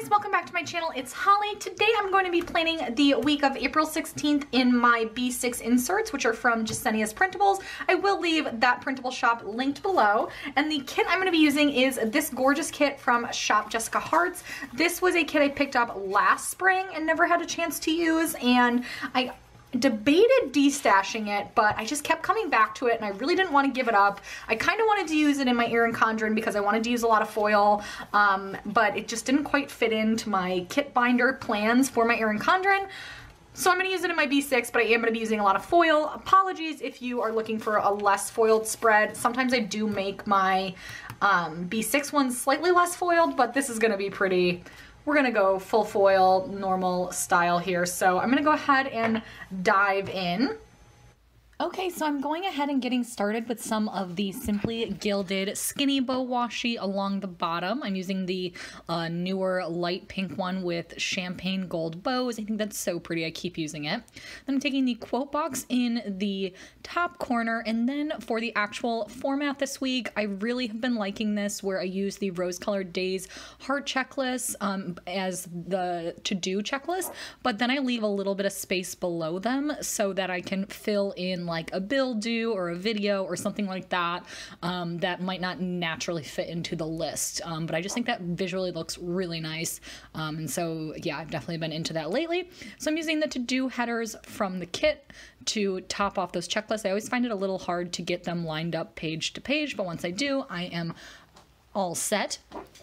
guys, welcome back to my channel. It's Holly. Today I'm going to be planning the week of April 16th in my B6 inserts, which are from Jesenia's Printables. I will leave that printable shop linked below. And the kit I'm going to be using is this gorgeous kit from Shop Jessica Hearts. This was a kit I picked up last spring and never had a chance to use. And I debated destashing it, but I just kept coming back to it and I really didn't want to give it up. I kind of wanted to use it in my Erin Condren because I wanted to use a lot of foil, um, but it just didn't quite fit into my kit binder plans for my Erin Condren. So I'm gonna use it in my B6, but I am gonna be using a lot of foil. Apologies if you are looking for a less foiled spread. Sometimes I do make my um, B6 ones slightly less foiled, but this is gonna be pretty, we're gonna go full foil, normal style here. So I'm gonna go ahead and dive in. Okay, so I'm going ahead and getting started with some of the Simply Gilded Skinny Bow Washi along the bottom. I'm using the uh, newer light pink one with champagne gold bows. I think that's so pretty. I keep using it. Then I'm taking the quote box in the top corner. And then for the actual format this week, I really have been liking this where I use the Rose Colored Days heart checklist um, as the to-do checklist. But then I leave a little bit of space below them so that I can fill in like a bill due or a video or something like that um, that might not naturally fit into the list. Um, but I just think that visually looks really nice. Um, and so, yeah, I've definitely been into that lately. So I'm using the to-do headers from the kit to top off those checklists. I always find it a little hard to get them lined up page to page, but once I do, I am all set.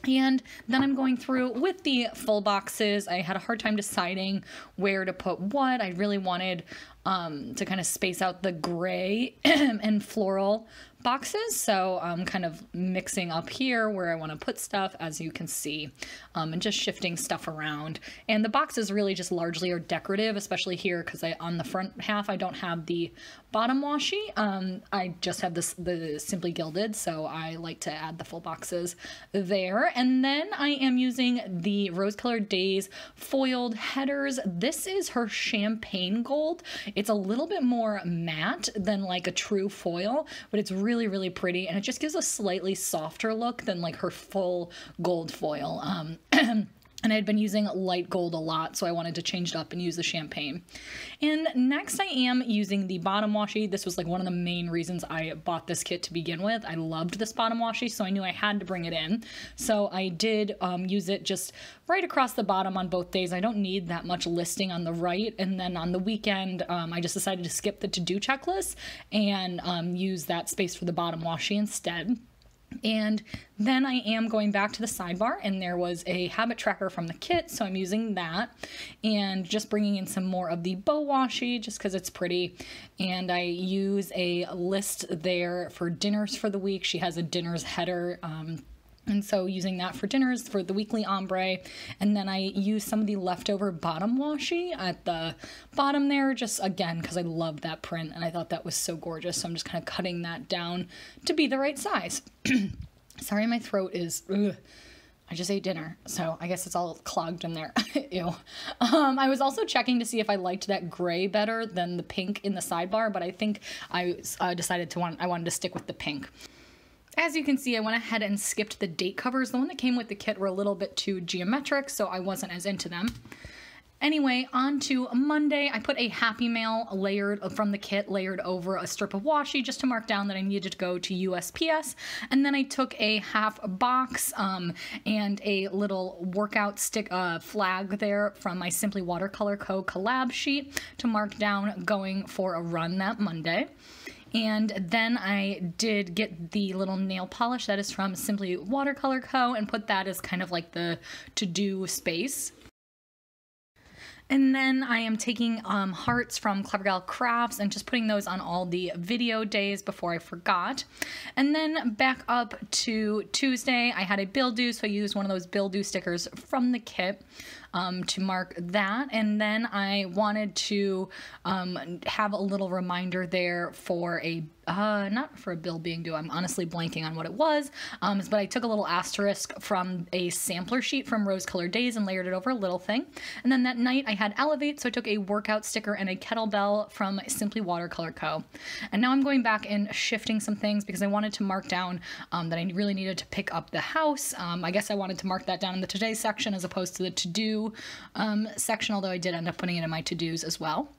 And then I'm going through with the full boxes. I had a hard time deciding where to put what. I really wanted um, to kind of space out the gray and floral boxes. So I'm kind of mixing up here where I want to put stuff, as you can see, um, and just shifting stuff around. And the boxes really just largely are decorative, especially here because I on the front half I don't have the bottom washi. Um, I just have this the Simply Gilded, so I like to add the full boxes there. And then I am using the Rose Colored Days foiled headers. This is her champagne gold. It's a little bit more matte than like a true foil, but it's really, really really pretty. And it just gives a slightly softer look than like her full gold foil. Um, and I had been using light gold a lot, so I wanted to change it up and use the champagne. And next I am using the bottom washi. This was like one of the main reasons I bought this kit to begin with. I loved this bottom washi, so I knew I had to bring it in. So I did um, use it just right across the bottom on both days. I don't need that much listing on the right. And then on the weekend, um, I just decided to skip the to-do checklist and um, use that space for the bottom washi instead. And then I am going back to the sidebar and there was a habit tracker from the kit. So I'm using that and just bringing in some more of the bow washi just because it's pretty. And I use a list there for dinners for the week. She has a dinners header. Um, and so using that for dinners for the weekly ombre. And then I use some of the leftover bottom washi at the bottom there, just again, because I love that print and I thought that was so gorgeous. So I'm just kind of cutting that down to be the right size. Sorry, my throat is, ugh. I just ate dinner, so I guess it's all clogged in there. Ew. Um, I was also checking to see if I liked that gray better than the pink in the sidebar, but I think I uh, decided to want I wanted to stick with the pink. As you can see, I went ahead and skipped the date covers. The one that came with the kit were a little bit too geometric, so I wasn't as into them. Anyway, on to Monday, I put a Happy Mail layered from the kit layered over a strip of washi just to mark down that I needed to go to USPS. And then I took a half box um, and a little workout stick uh, flag there from my Simply Watercolor Co. collab sheet to mark down going for a run that Monday. And then I did get the little nail polish that is from Simply Watercolor Co. and put that as kind of like the to-do space. And then I am taking um, hearts from Clever Gal Crafts and just putting those on all the video days before I forgot. And then back up to Tuesday, I had a bill due, so I used one of those bill due stickers from the kit um, to mark that. And then I wanted to um, have a little reminder there for a uh, not for a bill being due. I'm honestly blanking on what it was. Um, but I took a little asterisk from a sampler sheet from Rose Colored Days and layered it over a little thing. And then that night I had Elevate, so I took a workout sticker and a kettlebell from Simply Watercolor Co. And now I'm going back and shifting some things because I wanted to mark down um, that I really needed to pick up the house. Um, I guess I wanted to mark that down in the today section as opposed to the to do um, section, although I did end up putting it in my to dos as well.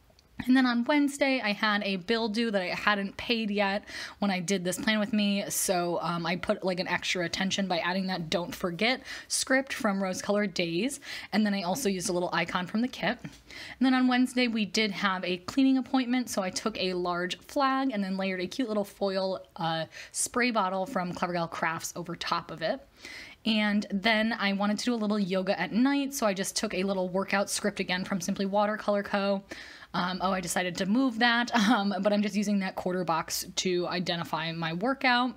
And then on Wednesday, I had a bill due that I hadn't paid yet when I did this plan with me. So um, I put like an extra attention by adding that don't forget script from Rose Colored Days. And then I also used a little icon from the kit. And then on Wednesday, we did have a cleaning appointment. So I took a large flag and then layered a cute little foil uh, spray bottle from Clever Gal Crafts over top of it. And then I wanted to do a little yoga at night. So I just took a little workout script again from Simply Watercolor Co. Um, oh, I decided to move that, um, but I'm just using that quarter box to identify my workout.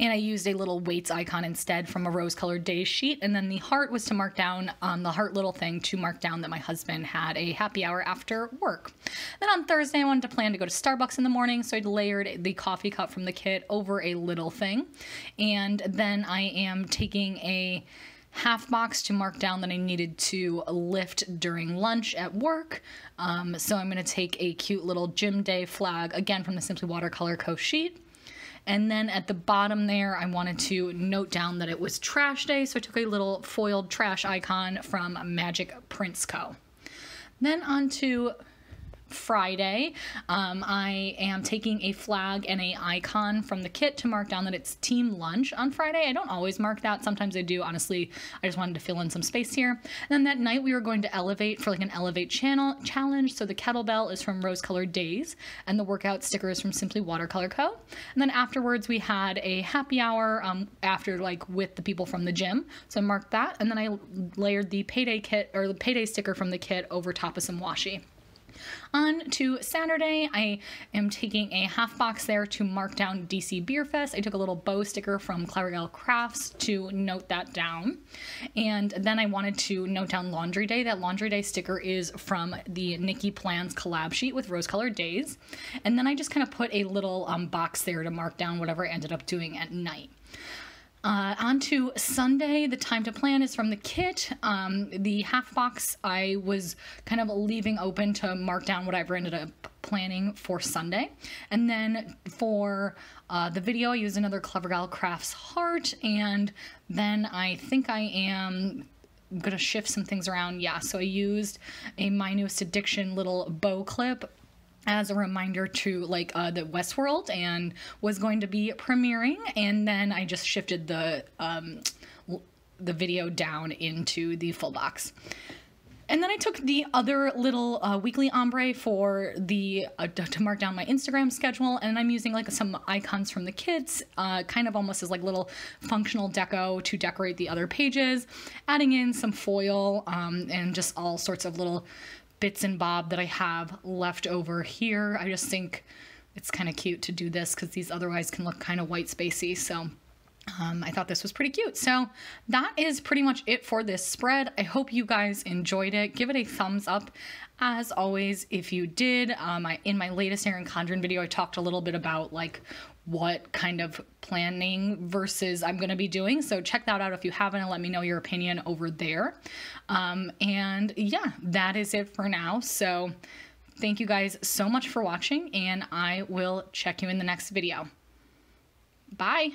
And I used a little weights icon instead from a rose colored days sheet. And then the heart was to mark down um, the heart little thing to mark down that my husband had a happy hour after work. Then on Thursday, I wanted to plan to go to Starbucks in the morning. So I layered the coffee cup from the kit over a little thing. And then I am taking a half box to mark down that I needed to lift during lunch at work. Um, so I'm going to take a cute little gym day flag, again from the Simply Watercolor Co. sheet. And then at the bottom there, I wanted to note down that it was trash day, so I took a little foiled trash icon from Magic Prints Co. Then on to Friday. Um, I am taking a flag and a icon from the kit to mark down that it's team lunch on Friday. I don't always mark that. Sometimes I do. Honestly, I just wanted to fill in some space here. And then that night we were going to elevate for like an elevate channel challenge. So the kettlebell is from Rose Colored Days and the workout sticker is from Simply Watercolor Co. And then afterwards we had a happy hour um, after like with the people from the gym. So I marked that and then I layered the payday kit or the payday sticker from the kit over top of some washi. On to Saturday, I am taking a half box there to mark down DC Beer Fest. I took a little bow sticker from Gal Crafts to note that down. And then I wanted to note down Laundry Day. That Laundry Day sticker is from the Nikki Plans collab sheet with Rose Colored Days. And then I just kind of put a little um, box there to mark down whatever I ended up doing at night. Uh, on to Sunday, the time to plan is from the kit. Um, the half box I was kind of leaving open to mark down whatever ended up planning for Sunday. And then for uh, the video, I used another Clever Gal Crafts heart. And then I think I am gonna shift some things around. Yeah, so I used a My Newest Addiction little bow clip as a reminder to like uh, the Westworld and was going to be premiering, and then I just shifted the um, the video down into the full box. And then I took the other little uh, weekly ombre for the uh, to mark down my Instagram schedule, and I'm using like some icons from the kits, uh, kind of almost as like little functional deco to decorate the other pages, adding in some foil um, and just all sorts of little bits and bob that I have left over here. I just think it's kind of cute to do this because these otherwise can look kind of white spacey. So um, I thought this was pretty cute. So that is pretty much it for this spread. I hope you guys enjoyed it. Give it a thumbs up. As always, if you did, um, I, in my latest Erin Condren video, I talked a little bit about like what kind of planning versus I'm going to be doing. So check that out if you haven't and let me know your opinion over there. Um, and yeah, that is it for now. So thank you guys so much for watching and I will check you in the next video. Bye.